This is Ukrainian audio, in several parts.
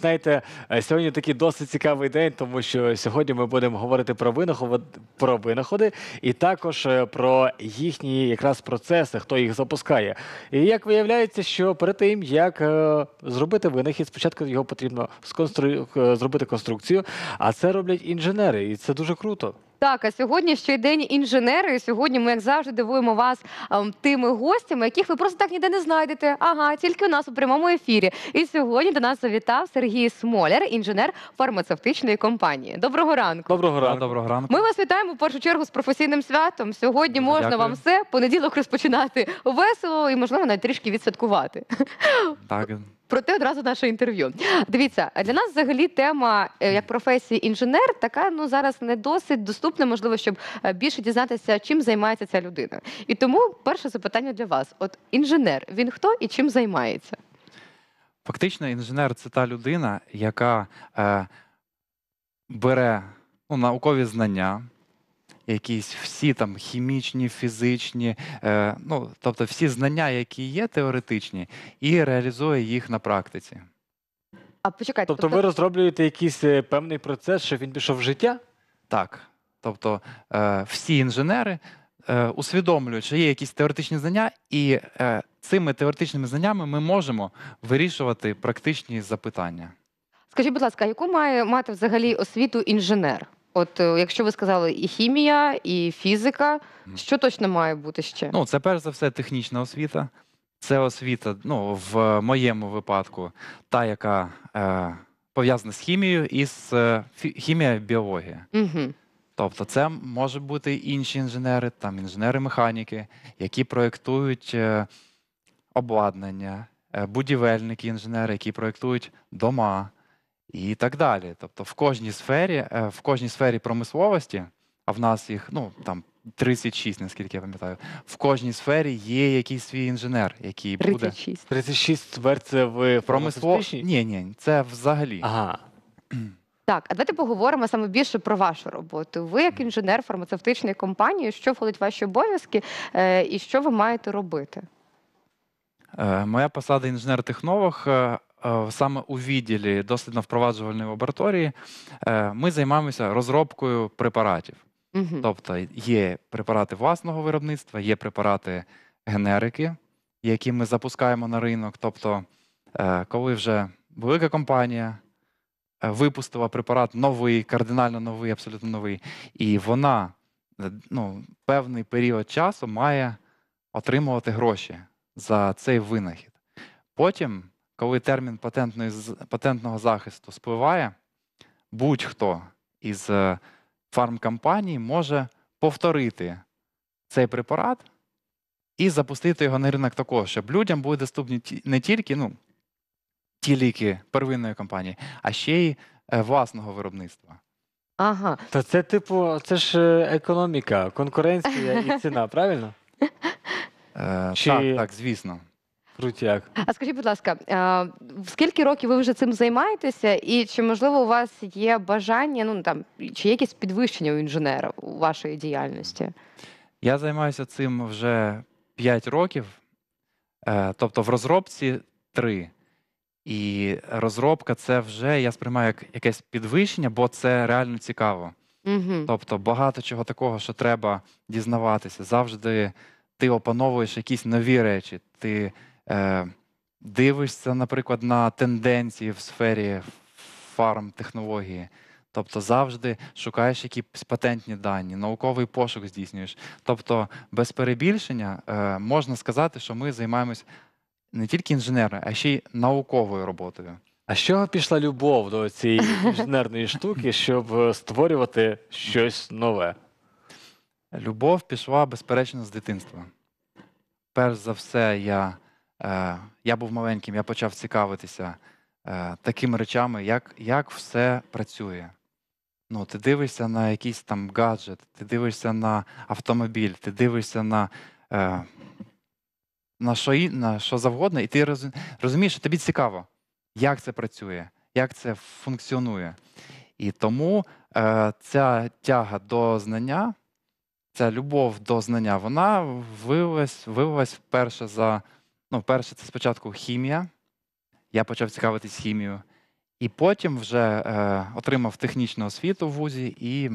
Знаєте, е, сьогодні такий досить цікавий день, тому що сьогодні ми будемо говорити про винаходи, про винаходи і також е, про їхні якраз процеси, хто їх запускає. І як виявляється, що перед тим, як е, зробити винахід, спочатку його потрібно сконстру... зробити конструкцію, а це роблять інженери, і це дуже круто. Так, а сьогодні ще й день інженери. І сьогодні ми, як завжди, дивуємо вас ем, тими гостями, яких ви просто так ніде не знайдете. Ага, тільки у нас у прямому ефірі. І сьогодні до нас завітав Сергій Смоляр, інженер фармацевтичної компанії. Доброго ранку. Доброго ранку. Доброго ранку. Ми вас вітаємо в першу чергу з професійним святом. Сьогодні можна дякую. вам все понеділок розпочинати весело і можливо навіть трішки відсвяткувати. Так, Проте одразу наше інтерв'ю. Дивіться, для нас взагалі тема е, як професії інженер така ну зараз не досить доступна, можливо, щоб е, більше дізнатися, чим займається ця людина. І тому перше запитання для вас: от інженер, він хто і чим займається? фактично, інженер це та людина, яка е, бере ну, наукові знання, якісь всі там хімічні, фізичні, е, ну, тобто всі знання, які є теоретичні, і реалізує їх на практиці. А почекайте, Тобто ви розроблюєте якийсь е, певний процес, щоб він пішов в життя? Так. Тобто е, всі інженери е, усвідомлюють, що є якісь теоретичні знання, і е, цими теоретичними знаннями ми можемо вирішувати практичні запитання. скажіть, будь ласка, яку має мати взагалі освіту інженер? От е, якщо ви сказали і хімія, і фізика, що точно має бути ще? Ну, це перш за все технічна освіта. Це освіта, ну, в моєму випадку, та, яка е, пов'язана з хімією і з е, хімія біологія. Угу. Тобто, це можуть бути інші інженери, там інженери-механіки, які проєктують е, обладнання, е, будівельники, інженери, які проєктують дома і так далі. Тобто, в кожній сфері, е, в кожній сфері промисловості, а в нас їх ну там 36, наскільки я пам'ятаю, в кожній сфері є якийсь свій інженер, який буде 36. 36 тепер це в промислово. Ні, ні, це взагалі. Ага. Так, а давайте поговоримо саме більше про вашу роботу. Ви, як інженер фармацевтичної компанії, що входить в ваші обов'язки е, і що ви маєте робити? Е, Моя посада інженер-технолог саме у відділі дослідно-впроваджувальної лабораторії. е, Ми займаємося розробкою препаратів. Угу. Тобто є препарати власного виробництва, є препарати генерики, які ми запускаємо на ринок. Тобто, е, коли вже велика компанія е, випустила препарат новий, кардинально новий, абсолютно новий, і вона е, ну, певний період часу має отримувати гроші за цей винахід. Потім, коли термін патентного захисту спливає, будь-хто із е, фармкомпаній може повторити цей препарат і запустити його на ринок також, щоб людям були доступні не тільки ну, ті ліки первинної компанії, а ще й е, власного виробництва. Ага. То це типу, це ж е, економіка, конкуренція і ціна, правильно? Е, Чи- Так, так, звісно. Крутяк. А скажіть, будь ласка, в скільки років ви вже цим займаєтеся, і чи можливо у вас є бажання, ну там чи є якесь підвищення у інженера у вашої діяльності? Я займаюся цим вже 5 років, е, тобто в розробці 3. І розробка це вже я сприймаю як якесь підвищення, бо це реально цікаво. Угу. Тобто багато чого такого, що треба дізнаватися. Завжди ти опановуєш якісь нові речі. Ти дивишся, наприклад, на тенденції в сфері фарм-технології. Тобто завжди шукаєш якісь патентні дані, науковий пошук здійснюєш. Тобто, без перебільшення е, можна сказати, що ми займаємось не тільки інженерною, а ще й науковою роботою. А з чого пішла любов до цієї інженерної штуки, щоб е, створювати щось нове? Любов пішла, безперечно, з дитинства. Перш за все, я, е, я був маленьким, я почав цікавитися е, такими речами, як, як все працює. Ну, ти дивишся на якийсь там гаджет, ти дивишся на автомобіль, ти дивишся на, е, на, що, на що завгодно, і ти розумієш, що тобі цікаво, як це працює, як це функціонує. І тому е, ця тяга до знання ця любов до знання, вона вилилась, вилилась вперше за. Ну, перше, це спочатку хімія. Я почав цікавитись хімією. І потім вже е, отримав технічну освіту в вузі і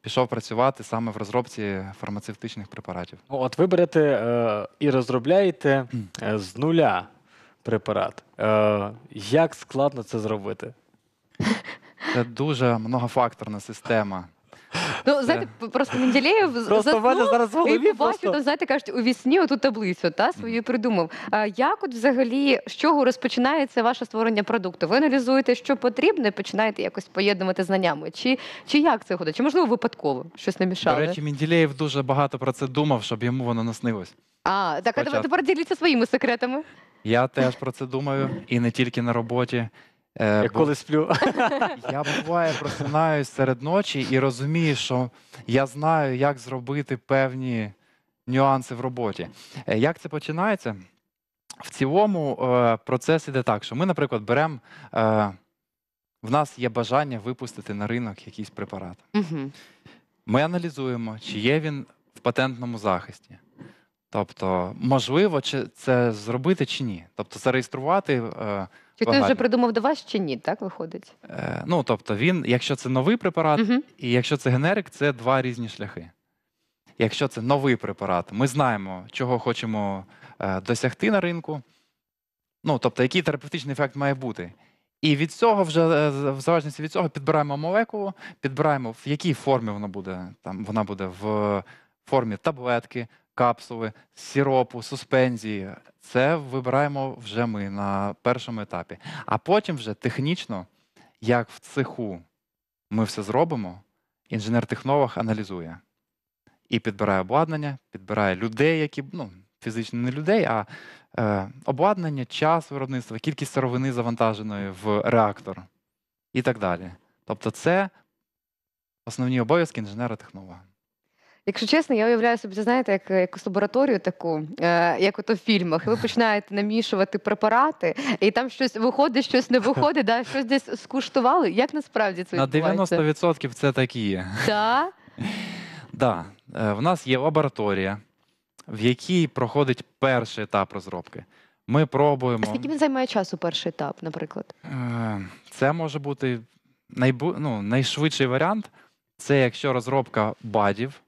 пішов працювати саме в розробці фармацевтичних препаратів. Ну, От ви берете е, і розробляєте е, з нуля препарат. Е, як складно це зробити? Це дуже многофакторна система. Ну, знаєте, просто Менделєєв Просто в мене зараз в і побачив, просто... там, знаєте, кажуть, у вісні оту таблицю та, свою придумав. А як от взагалі, з чого розпочинається ваше створення продукту? Ви аналізуєте, що потрібно, і починаєте якось поєднувати знаннями? Чи, чи як це ходить? Чи можливо випадково щось намішали? До речі, Менділеєв дуже багато про це думав, щоб йому воно наснилось. а, так, а спочатку. тепер діліться своїми секретами. Я теж про це думаю, і не тільки на роботі. Е, Я бо коли сплю. Я буває просинаюсь серед ночі і розумію, що я знаю, як зробити певні нюанси в роботі. Е, Як це починається? В цілому е, процес іде так, що ми, наприклад, беремо. Е, в нас є бажання випустити на ринок якийсь препарат. Угу. Ми аналізуємо, чи є він в патентному захисті. Тобто, можливо, чи це зробити чи ні. Тобто, зареєструвати. Е, Ти вже придумав до вас, чи ні? Так виходить? е, ну, тобто, він, якщо це новий препарат, Угу. І якщо це генерик, це два різні шляхи. Якщо це новий препарат, ми знаємо, чого хочемо е, досягти на ринку. Ну, тобто, який терапевтичний ефект має бути. І від цього вже, е, в залежності від цього, підбираємо молекулу, підбираємо, в якій формі вона буде. Там вона буде в формі таблетки, капсули, сиропу, суспензії. Це вибираємо вже ми на першому етапі. А потім вже технічно, як в цеху ми все зробимо, інженер-технолог аналізує і підбирає обладнання, підбирає людей, які ну, фізично не людей, а е, обладнання, час виробництва, кількість сировини завантаженої в реактор і так далі. Тобто, це основні обов'язки інженера-технолога. Якщо чесно, я уявляю собі, це знаєте, як якусь лабораторію таку, е, як ото в фільмах. Ви починаєте намішувати препарати, і там щось виходить, щось не виходить, да? щось десь скуштували. Як насправді це На відбувається? 90% це так і є. Так? Да, е, в нас є лабораторія, в якій проходить перший етап розробки. Ми А скільки він займає часу перший етап, наприклад? Е, Це може бути найбу... ну, найшвидший варіант. Це якщо розробка бадів,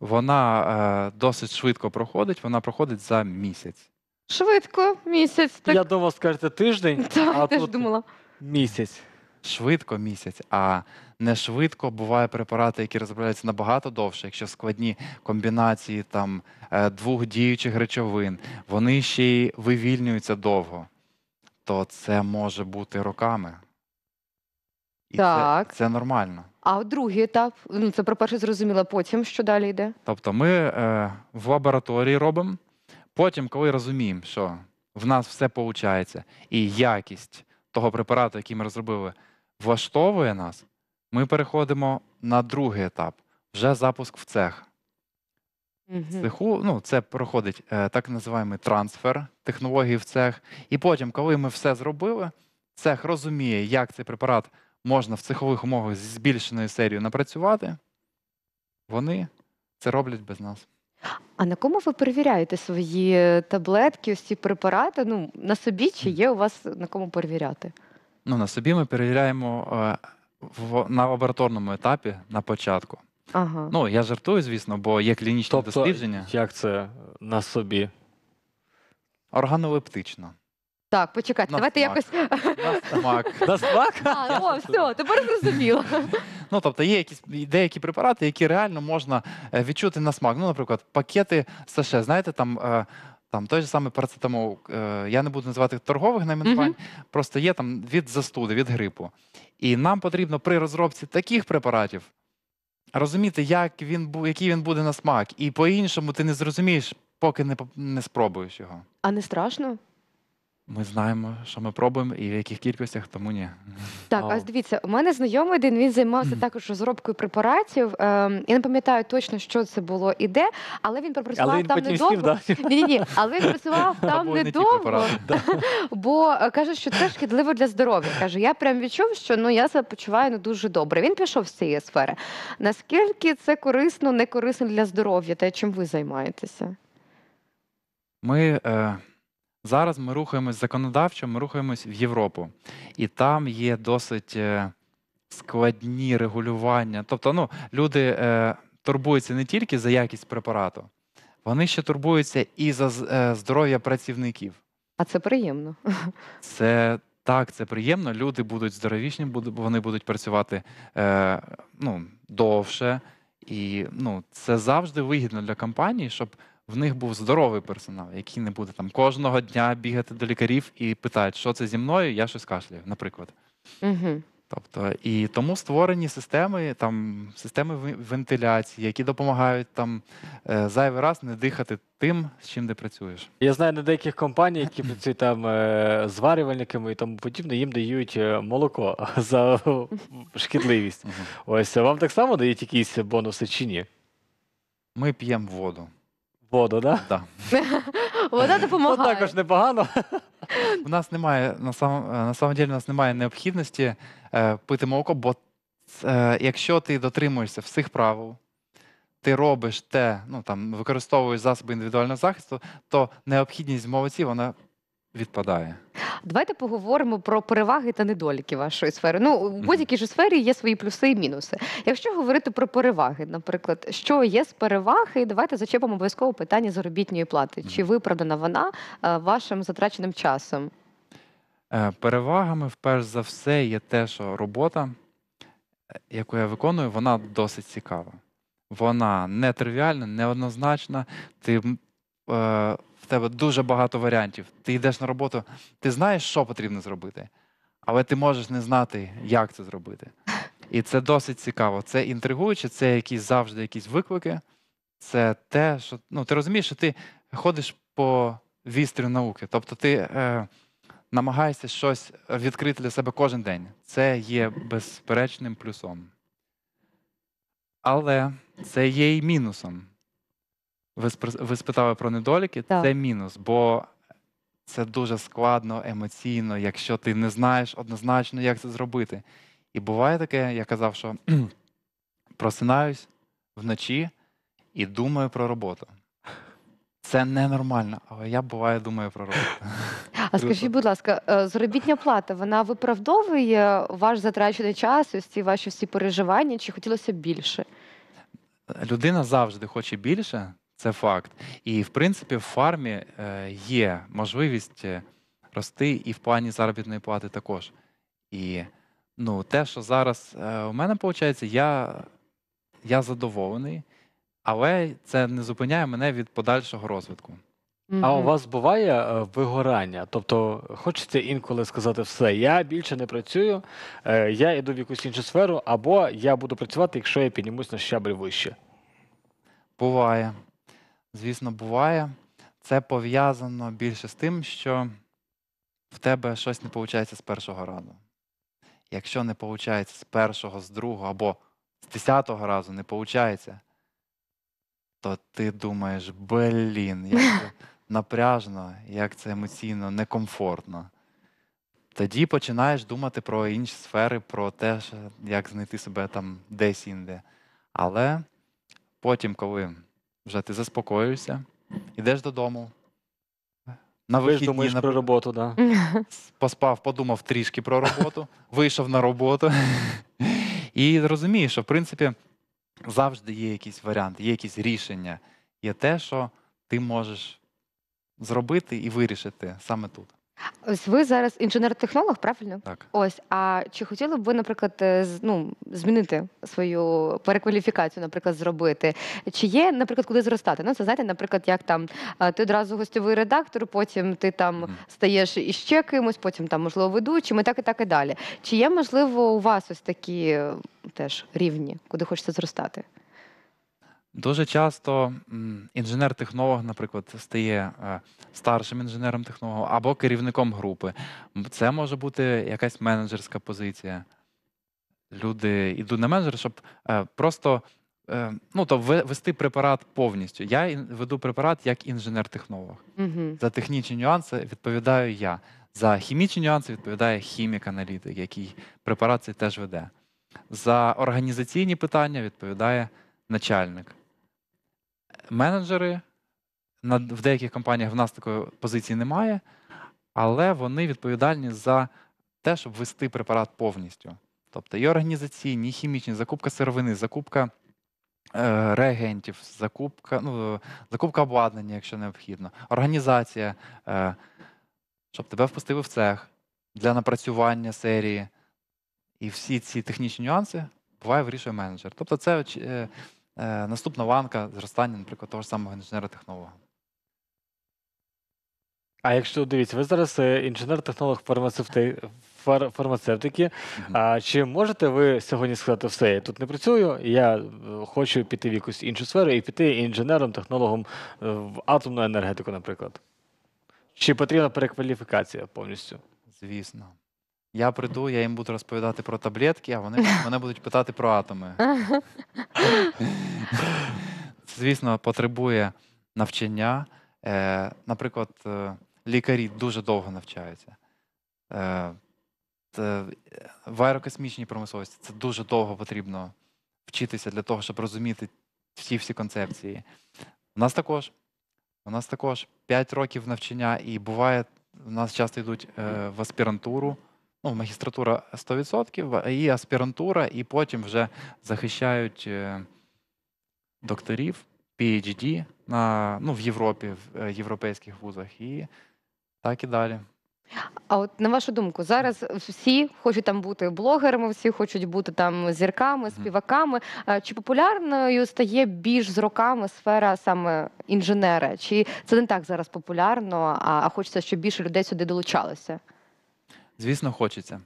вона е, досить швидко проходить, вона проходить за місяць. Швидко, місяць. Так, Я думав, скажете тиждень, так а теж тут думала. місяць. Швидко місяць, а не швидко буває препарати, які розробляються набагато довше, якщо складні комбінації там е, двох діючих речовин, вони ще й вивільнюються довго, то це може бути роками. І Так. Це, це нормально. А от другий етап, ну це про перше зрозуміло, потім що далі йде? Тобто ми е, в лабораторії робимо, потім, коли розуміємо, що в нас все виходить, і якість того препарату, який ми розробили, влаштовує нас, ми переходимо на другий етап вже запуск в цех. В Мгм. цеху, ну, це проходить е, так називаємо трансфер технології в цех. І потім, коли ми все зробили, цех розуміє, як цей препарат можна в цехових умовах зі збільшеною серією напрацювати. Вони це роблять без нас. А на кому ви перевіряєте свої таблетки, ось ці препарати? Ну, на собі чи є у вас на кому перевіряти? Ну, на собі ми перевіряємо е, в, на лабораторному етапі на початку. Ага. Ну, я жартую, звісно, бо є клінічні Тобто, дослідження як це на собі? органолептично. Так, почекайте, на давайте смак. якось. На смак. На смак? А, о, все, тепер зрозуміло. Ну, тобто є якісь деякі препарати, які реально можна е, відчути на смак. Ну, наприклад, пакети саше, знаєте, там. е, Там той же самий парацетамол, е, я не буду називати торгових найменувань, просто є там від застуди, від грипу. І нам потрібно при розробці таких препаратів розуміти, як він, бу- який він буде на смак. І по-іншому ти не зрозумієш, поки не, поп- не спробуєш його. А не страшно? Ми знаємо, що ми пробуємо і в яких кількостях, тому ні. Так, а дивіться, у мене знайомий один, він займався також розробкою препаратів. Ем, я не пам'ятаю точно, що це було і де, але він пропрацював Але він там потім недовго. Ні, ні, але він працював там Або не ті недовго, препарати. бо е, каже, що це шкідливо для здоров'я. Каже, я прям відчув, що ну я себе почуваю не дуже добре. Він пішов з цієї сфери. Наскільки це корисно, не корисно для здоров'я, та чим ви займаєтеся? Ми е, Зараз ми рухаємось законодавчо, ми рухаємось в Європу. І там є досить е, складні регулювання. Тобто, ну, люди е, турбуються не тільки за якість препарату, вони ще турбуються і за е, здоров'я працівників. А це приємно. Це так, це приємно. Люди будуть здоровішні, вони будуть працювати е, ну, довше. І ну, це завжди вигідно для компанії, щоб в них був здоровий персонал, який не буде там кожного дня бігати до лікарів і питати, що це зі мною, я щось кашляю, наприклад. Угу. Тобто, і тому створені системи, там, системи вентиляції, які допомагають там е, зайвий раз не дихати тим, з чим ти працюєш. Я знаю на деяких компаній, які працюють там е, зварювальниками і тому подібне, їм дають е, молоко за шкідливість. Ось вам так само дають якісь бонуси чи ні? Ми п'ємо воду. Воду, да? Да. Вода Ну, допомагає. також непогано. У нас немає на самом, на самом деле, у нас немає необхідності е, пити молоко, бо е, якщо ти дотримуєшся всіх правил, ти робиш те, ну там використовуєш засоби індивідуального захисту, то необхідність в молоці вона відпадає. Давайте поговоримо про переваги та недоліки вашої сфери. Ну, у будь-якій ж сфері є свої плюси і мінуси. Якщо говорити про переваги, наприклад, що є з переваги, давайте зачепимо обов'язково питання заробітної плати. Чи виправдана вона е, вашим затраченим часом? Е, Перевагами, вперше за все, є те, що робота, е, яку я виконую, вона досить цікава. Вона не тривіальна, неоднозначна. Ти, в тебе дуже багато варіантів. Ти йдеш на роботу, ти знаєш, що потрібно зробити, але ти можеш не знати, як це зробити. І це досить цікаво. Це інтригуюче, це якісь завжди якісь виклики. Це те, що ну, ти розумієш, що ти ходиш по вістрю науки. Тобто ти е, намагаєшся щось відкрити для себе кожен день. Це є безперечним плюсом. Але це є і мінусом. Ви, спр- ви спитали про недоліки, Так. це мінус, бо це дуже складно, емоційно, якщо ти не знаєш однозначно, як це зробити. І буває таке, я казав, що просинаюсь вночі і думаю про роботу. Це ненормально, але я буває думаю про роботу. А скажіть, будь ласка, е, заробітня плата вона виправдовує ваш затрачений час, ось ці ваші всі переживання, чи хотілося б більше? Людина завжди хоче більше, це факт. І в принципі в фармі е, є можливість е, рости і в плані заробітної плати також. І ну, те, що зараз е, у мене виходить, я, я задоволений, але це не зупиняє мене від подальшого розвитку. А у вас буває е, вигорання? Тобто хочеться інколи сказати все, я більше не працюю, е, я йду в якусь іншу сферу, або я буду працювати, якщо я піднімусь на щабель вище. Буває. Звісно, буває. Це пов'язано більше з тим, що в тебе щось не виходить з першого разу. Якщо не виходить з першого, з другого або з десятого разу не виходить, то ти думаєш, блін, як це напряжно, як це емоційно некомфортно. Тоді починаєш думати про інші сфери, про те, як знайти себе там десь інде. Але потім, коли вже ти заспокоюєшся, йдеш додому. На ж вихідні, думаєш на- про роботу, да? поспав, подумав трішки про роботу, вийшов на роботу і розумієш, що в принципі завжди є якісь варіанти, є якісь рішення, є те, що ти можеш зробити і вирішити саме тут. Ось ви зараз інженер-технолог, правильно? Так. Ось, а чи хотіли б ви, наприклад, е, з- ну, змінити свою перекваліфікацію, наприклад, зробити? Чи є, наприклад, куди зростати? Ну, це знаєте, наприклад, як там е, ти одразу гостьовий редактор, потім ти там Мгм. стаєш іще кимось, потім там, можливо, ведучим, і так і так і далі. Чи є, можливо, у вас ось такі е, теж рівні, куди хочеться зростати? Дуже часто інженер-технолог, наприклад, стає е, старшим інженером-технологом або керівником групи. Це може бути якась менеджерська позиція. Люди йдуть на менеджер, щоб е, просто е, ну, то вести препарат повністю. Я веду препарат як інженер-технолог. Угу. За технічні нюанси відповідаю я. За хімічні нюанси відповідає хімік-аналітик, який препарат цей теж веде. За організаційні питання відповідає начальник. Менеджери в деяких компаніях в нас такої позиції немає, але вони відповідальні за те, щоб вести препарат повністю. Тобто і організаційні, і хімічні, закупка сировини, закупка е, реагентів, закупка, ну, закупка обладнання, якщо необхідно, організація, е, щоб тебе впустили в цех для напрацювання серії. І всі ці технічні нюанси буває вирішує менеджер. Тобто це е, наступна ланка зростання, наприклад, того ж самого інженера-технолога. А якщо дивіться, ви зараз е, інженер-технолог фармацевти... фар... фармацевтики. Мгм. А чи можете ви сьогодні сказати все? Я тут не працюю, я е, хочу піти в якусь іншу сферу і піти інженером, технологом е, в атомну енергетику, наприклад? Чи потрібна перекваліфікація повністю? Звісно. Я прийду, я їм буду розповідати про таблетки, а вони мене будуть питати про атоми. Це, звісно, потребує навчання. Е, наприклад, е, лікарі дуже довго навчаються. Е, в аерокосмічній промисловості це дуже довго потрібно вчитися для того, щоб розуміти всі всі концепції. У нас також. У нас також 5 років навчання, і буває, у нас часто йдуть в аспірантуру. Ну, магістратура 100%, і аспірантура, і потім вже захищають е, докторів, PhD на, ну, в Європі, в е, європейських вузах, і так і далі. А от на вашу думку, зараз всі хочуть там бути блогерами, всі хочуть бути там зірками, співаками. Чи популярною стає більш з роками сфера саме інженера? Чи це не так зараз популярно, а, а хочеться, щоб більше людей сюди долучалося? Звісно, хочеться.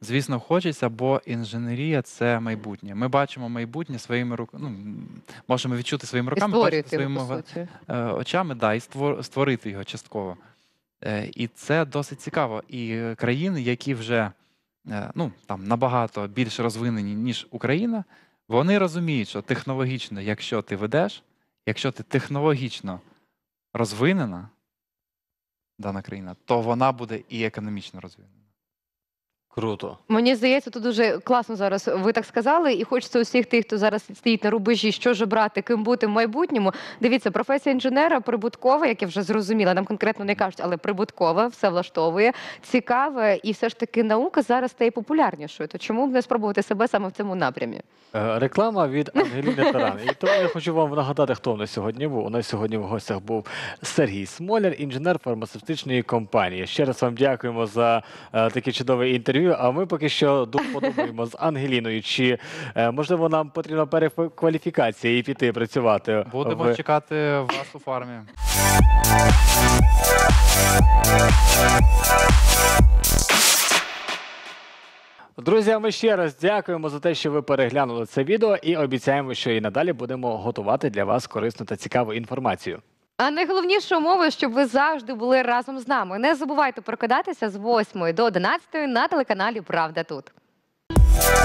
Звісно, хочеться, бо інженерія це майбутнє. Ми бачимо майбутнє своїми руками. Ну, можемо відчути своїми руками, бачити його, своїми суті. е, очами, да, і створ, створити його частково. Е, і це досить цікаво. І країни, які вже е, ну, там, набагато більш розвинені, ніж Україна, вони розуміють, що технологічно, якщо ти ведеш, якщо ти технологічно розвинена, дана країна, то вона буде і економічно розвинена. Круто. Мені здається, тут дуже класно зараз ви так сказали, і хочеться усіх тих, хто зараз стоїть на рубежі, що ж брати, ким бути в майбутньому. Дивіться, професія інженера прибуткова, як я вже зрозуміла, нам конкретно не кажуть, але прибуткова, все влаштовує, цікаве, і все ж таки наука зараз стає популярнішою. То чому б не спробувати себе саме в цьому напрямі? Е, Реклама від Ангеліни Таран. І тому я хочу вам нагадати, хто у нас сьогодні був. У нас сьогодні в гостях був Сергій Смоляр, інженер фармацевтичної компанії. Ще раз вам дякуємо за е, таке чудове інтерв'ю. А ми поки що ду- подумаємо з Ангеліною, чи е, можливо нам потрібна перекваліфікація і піти працювати. Будемо в... чекати вас у фармі. Друзі, а ми ще раз дякуємо за те, що ви переглянули це відео, і обіцяємо, що і надалі будемо готувати для вас корисну та цікаву інформацію. А найголовніша умова, щоб ви завжди були разом з нами. Не забувайте прокидатися з 8 до 11 на телеканалі Правда тут. We'll be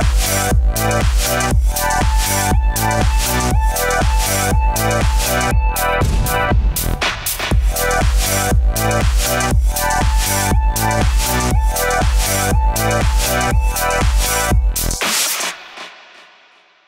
right back.